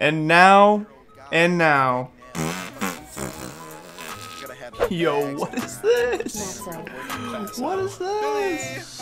And now, and now. Yo, what is this? What is this?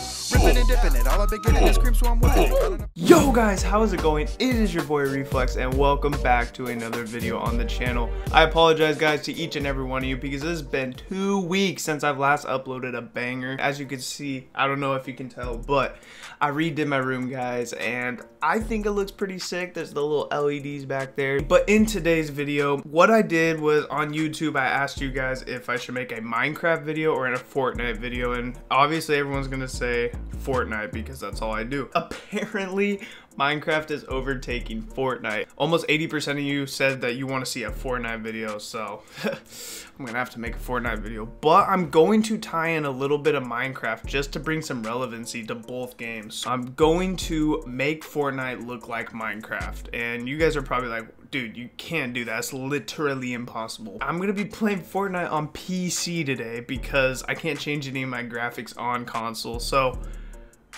Yo guys, how is it going? It is your boy Reflex and welcome back to another video on the channel. I apologize guys to each and every one of you because it has been two weeks since I've last uploaded a banger. As you can see, I don't know if you can tell, but I redid my room guys and I think it looks pretty sick. There's the little LEDs back there. But in today's video, what I did was on YouTube, I asked you guys if I should make a Minecraft video or a Fortnite video and obviously everyone's gonna say Fortnite because that's all I do. Apparently, Minecraft is overtaking Fortnite. Almost 80% of you said that you want to see a Fortnite video, so I'm gonna have to make a Fortnite video. But I'm going to tie in a little bit of Minecraft just to bring some relevancy to both games. I'm going to make Fortnite look like Minecraft, and you guys are probably like, dude, you can't do that. It's literally impossible. I'm gonna be playing Fortnite on PC today because I can't change any of my graphics on console. So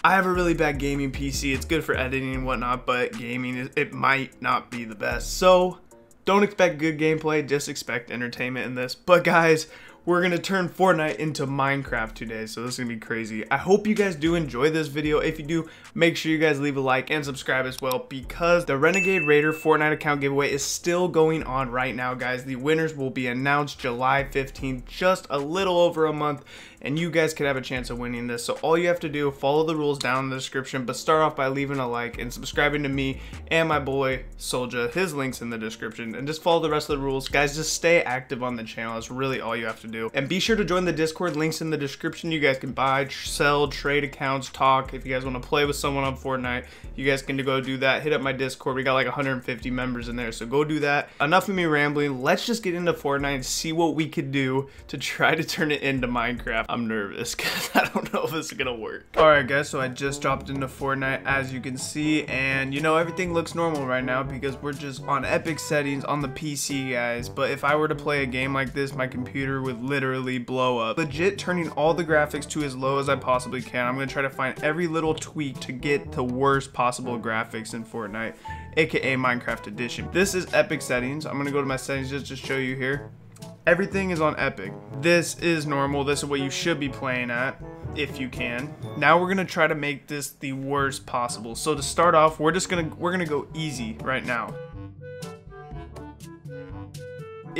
I have a really bad gaming PC. It's good for editing and whatnot, but gaming, it might not be the best. So don't expect good gameplay, just expect entertainment in this. But guys, we're gonna turn Fortnite into Minecraft today, so this is gonna be crazy. I hope you guys do enjoy this video. If you do, make sure you guys leave a like and subscribe as well because the Renegade Raider Fortnite account giveaway is still going on right now, guys. The winners will be announced July 15th, just a little over a month, and you guys could have a chance of winning this. So all you have to do, follow the rules down in the description, but start off by leaving a like and subscribing to me and my boy Soldier. His link's in the description, and just follow the rest of the rules. Guys, just stay active on the channel. That's really all you have to do. And be sure to join the Discord. Links in the description. You guys can buy, sell, trade accounts, talk. If you guys want to play with someone on Fortnite, you guys can go do that. Hit up my Discord. We got like 150 members in there, so go do that. Enough of me rambling. Let's just get into Fortnite and see what we could do to try to turn it into Minecraft. I'm nervous because I don't know if this is gonna work. Alright guys, so I just dropped into Fortnite as you can see and you know everything looks normal right now because we're just on epic settings on the PC guys. But if I were to play a game like this, my computer would literally blow up. Legit turning all the graphics to as low as I possibly can. I'm gonna try to find every little tweak to get the worst possible graphics in Fortnite aka Minecraft Edition. This is epic settings. I'm gonna go to my settings just to show you here. Everything is on epic. This is normal. This is what you should be playing at if you can. Now we're gonna try to make this the worst possible. So to start off, we're just gonna we're gonna go easy right now.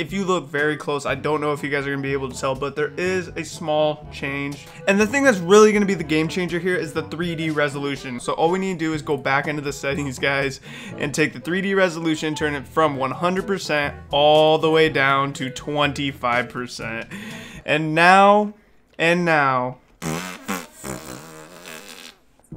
If you look very close, I don't know if you guys are gonna be able to tell, but there is a small change. And the thing that's really gonna be the game changer here is the 3D resolution. So all we need to do is go back into the settings, guys, and take the 3D resolution, turn it from 100% all the way down to 25%. And now, and now,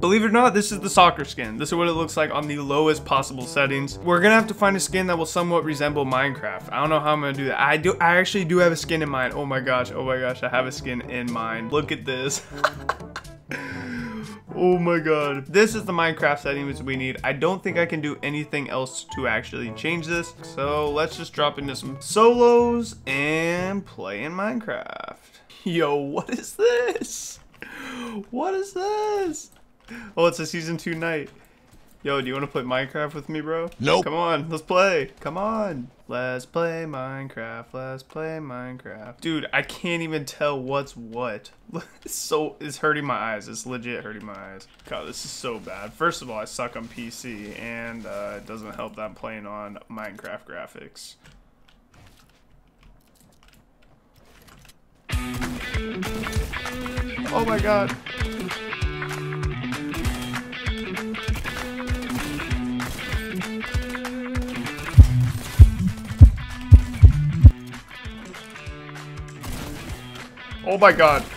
Believe it or not, this is the soccer skin. This is what it looks like on the lowest possible settings. We're gonna have to find a skin that will somewhat resemble Minecraft. I don't know how I'm gonna do that. I do. I actually do have a skin in mind. Oh my gosh. Oh my gosh. I have a skin in mind. Look at this. Oh my god. This is the Minecraft settings we need. I don't think I can do anything else to actually change this. So let's just drop into some solos and play in Minecraft. Yo, what is this? What is this? Oh, it's a season two knight. Yo, do you want to play Minecraft with me, bro? Nope. Come on, let's play. Come on. Let's play Minecraft. Let's play Minecraft. Dude, I can't even tell what's what. It's so it's hurting my eyes. It's legit hurting my eyes. God, this is so bad. First of all, I suck on PC, and uh, it doesn't help that I'm playing on Minecraft graphics. Oh my god. Oh my god.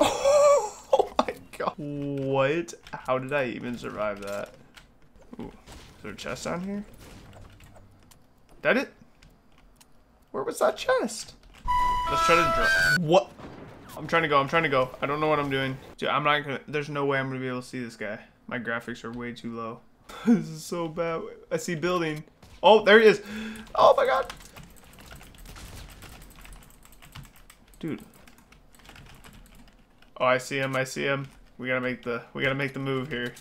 Oh my god. What? How did I even survive that? Ooh. Is there a chest down here? That it? Where was that chest? Let's try to drop. What? I'm trying to go. I'm trying to go. I don't know what I'm doing. Dude, I'm not gonna. There's no way I'm gonna be able to see this guy. My graphics are way too low. this is so bad. I see building. Oh, there he is. Oh my god. Dude. Oh, I see him. I see him. We gotta make the we gotta make the move here.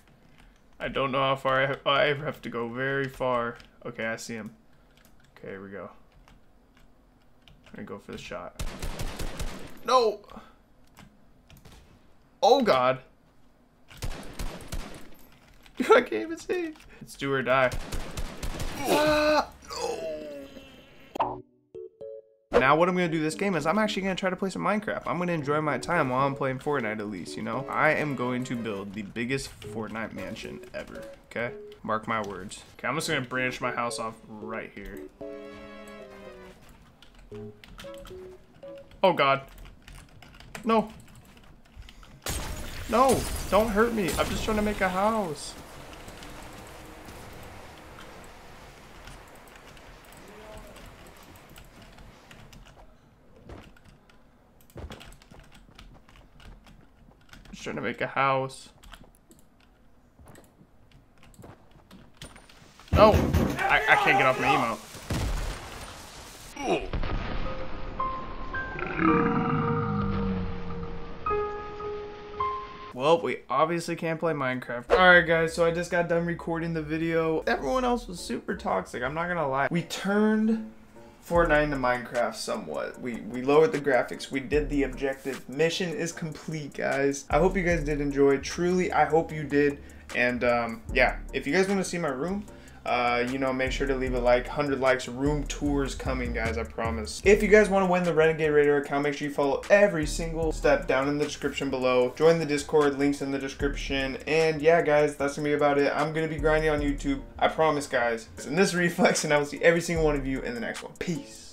I don't know how far I, ha I have to go. Very far. Okay, I see him. Okay, here we go. I'm gonna go for the shot. No. Oh God. I can't even see. It's do or die. Uh, no. Now what I'm going to do this game is I'm actually going to try to play some Minecraft. I'm going to enjoy my time while I'm playing Fortnite at least, you know? I am going to build the biggest Fortnite mansion ever, okay? Mark my words. Okay, I'm just going to branch my house off right here. Oh god. No. No, don't hurt me. I'm just trying to make a house. Trying to make a house. Oh! I, I can't get off my emote. Well, we obviously can't play Minecraft. Alright guys, so I just got done recording the video. Everyone else was super toxic, I'm not gonna lie. We turned Fortnite to Minecraft somewhat. We we lowered the graphics. We did the objective. Mission is complete, guys. I hope you guys did enjoy. Truly, I hope you did. And um, yeah, if you guys want to see my room, uh, you know, make sure to leave a like. 100 likes. Room tours coming, guys. I promise. If you guys want to win the Renegade Raider account, make sure you follow every single step down in the description below. Join the Discord. Links in the description. And yeah, guys, that's gonna be about it. I'm gonna be grinding on YouTube. I promise, guys. And this Reflex, and I will see every single one of you in the next one. Peace.